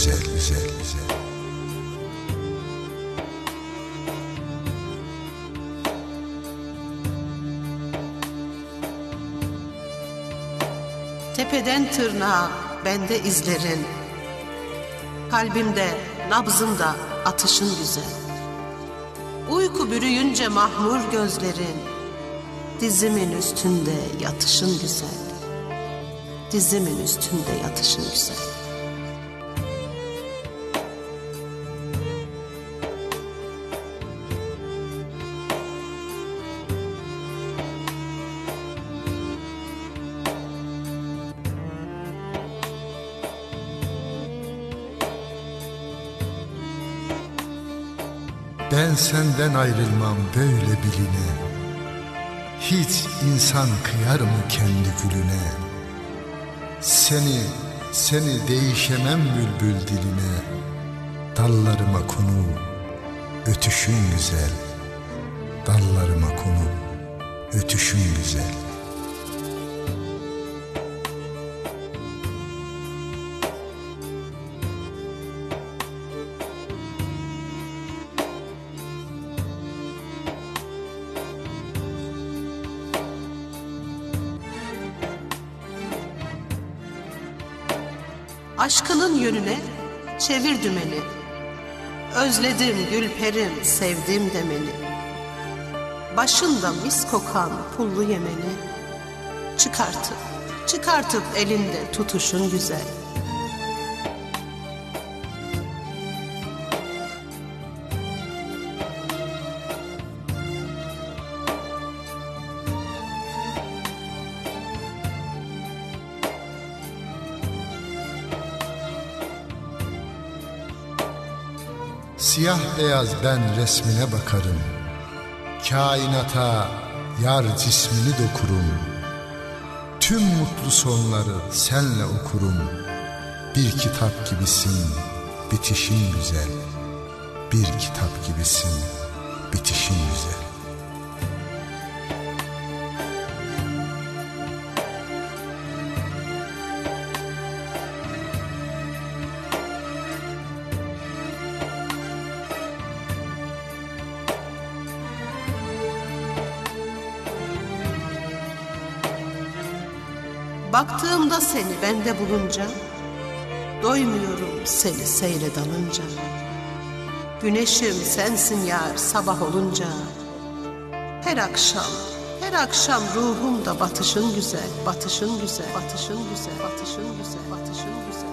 güzel güzel güzel. Tepeden tırnağa bende izlerin. Kalbimde, nabzımda atışın güzel. Uyku bürüyünce mahmur gözlerin. Dizimin üstünde yatışın güzel. Dizimin üstünde yatışın güzel. Ben senden ayrılmam böyle biline. Hiç insan kıyar mı kendi gülüne? Seni, seni değişemem bülbül diline. Dallarıma konu ötüşün güzel. Dallarıma konu ötüşün güzel Aşkının yönüne çevir dümeni. Özledim gülperim sevdim demeni. Başında mis kokan pullu yemeni. Çıkartıp, çıkartıp elinde tutuşun güzel. Siyah beyaz ben resmine bakarım. Kainata yar cismini dokurum. Tüm mutlu sonları senle okurum. Bir kitap gibisin bitişin güzel. Bir kitap gibisin bitişin güzel Baktığımda seni bende bulunca, doymuyorum seni seyre dalınca. Güneşim sensin yar sabah olunca, her akşam, her akşam ruhumda batışın güzel, batışın güzel, batışın güzel, batışın güzel, batışın güzel.